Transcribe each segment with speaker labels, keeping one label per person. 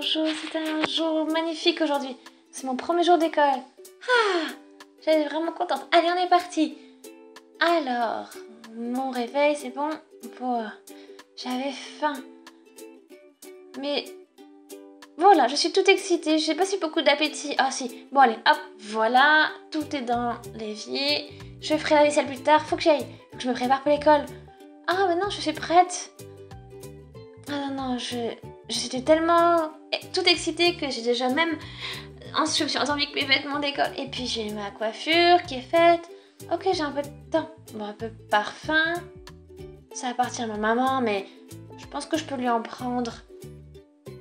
Speaker 1: bonjour, c'est un jour magnifique aujourd'hui. C'est mon premier jour d'école. Ah, j'étais vraiment contente. Allez, on est parti. Alors, mon réveil, c'est bon. Bon, j'avais faim. Mais voilà, je suis toute excitée. Je sais pas si beaucoup d'appétit. Ah si. Bon allez, hop, voilà, tout est dans l'évier. Je ferai la vaisselle plus tard. Faut que j'aille. Faut que je me prépare pour l'école. Ah mais non, je suis prête. Ah non non, je j'étais tellement toute excitée que j'ai déjà même je me mes vêtements d'école et puis j'ai ma coiffure qui est faite. Ok, j'ai un peu de temps. Bon, un peu de parfum. Ça appartient à ma maman, mais je pense que je peux lui en prendre.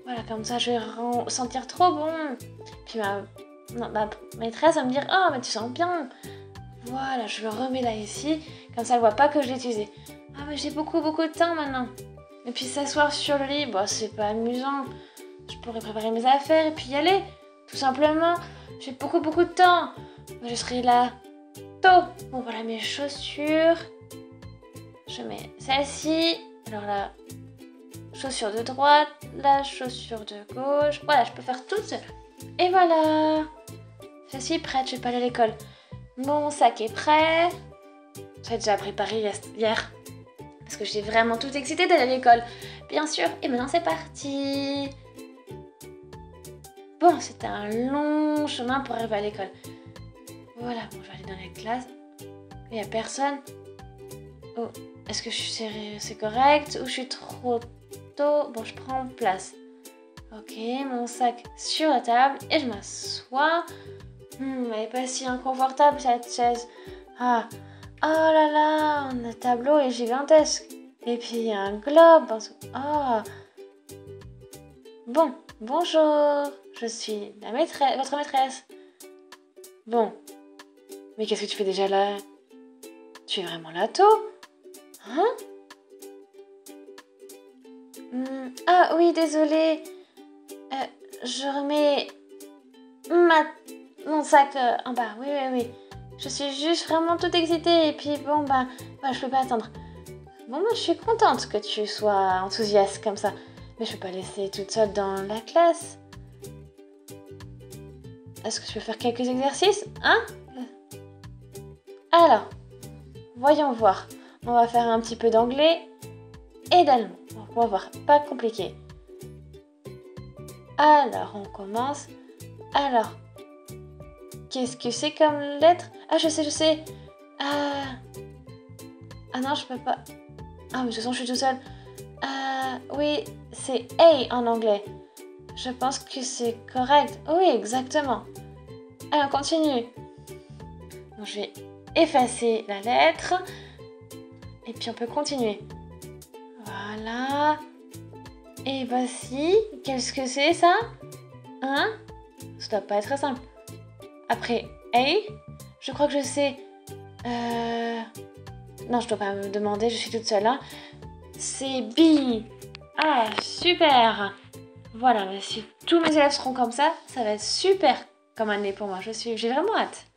Speaker 1: Voilà, comme ça je vais sentir trop bon. Puis ma, maîtresse va me dire Oh, mais tu sens bien. Voilà, je le remets là ici. Comme ça, elle voit pas que je l'ai utilisé. Ah, mais j'ai beaucoup, beaucoup de temps maintenant. Et puis s'asseoir sur le lit, bah, c'est pas amusant. Je pourrais préparer mes affaires et puis y aller. Tout simplement, j'ai beaucoup, beaucoup de temps. Je serai là tôt. Bon, voilà mes chaussures. Je mets celle-ci. Alors là, chaussure de droite, la chaussure de gauche. Voilà, je peux faire tout seul. Et voilà. Je suis prête, je vais pas aller à l'école. Mon sac est prêt. J'ai déjà préparé hier. Parce que j'étais vraiment toute excitée d'aller à l'école. Bien sûr. Et maintenant, c'est parti. Bon, c'était un long chemin pour arriver à l'école. Voilà, bon, je vais aller dans la classe. Il n'y a personne. Oh, est-ce que c'est correct ou je suis trop tôt? Bon, je prends place. Ok, mon sac sur la table et je m'assois. Hmm, elle n'est pas si inconfortable cette chaise. Ah, oh là là, le tableau est gigantesque. Et puis il y a un globe. Ah. Bon, bonjour, je suis la maîtresse, votre maîtresse. Bon, mais qu'est-ce que tu fais déjà là? Tu es vraiment là tôt Hein? Hmm, Ah oui, désolé. Euh, je remets ma... mon sac euh, en bas. Oui, oui, oui. Je suis juste vraiment toute excitée et puis bon, bah, bah je peux pas attendre. Bon, moi je suis contente que tu sois enthousiaste comme ça. Mais je peux pas laisser toute seule dans la classe. Est-ce que tu peux faire quelques exercices Hein? Alors, voyons voir. On va faire un petit peu d'anglais et d'allemand. On va voir, pas compliqué. Alors, on commence. Alors, qu'est-ce que c'est comme lettre? Ah, je sais, je sais. Ah, ah non, je peux pas. Ah, mais de toute façon, je suis tout seule. Ah, oui, c'est A en anglais. Je pense que c'est correct. Oui, exactement. Alors, continue. je vais effacer la lettre. Et puis, on peut continuer. Voilà. Et voici. Qu'est-ce que c'est, ça? Hein? Ça doit pas être simple. Après A, je crois que je sais. Euh... Non, je dois pas me demander, je suis toute seule là. C'est B. Ah, super Voilà, si tous mes élèves seront comme ça, ça va être super comme année pour moi. Je suis, j'ai vraiment hâte.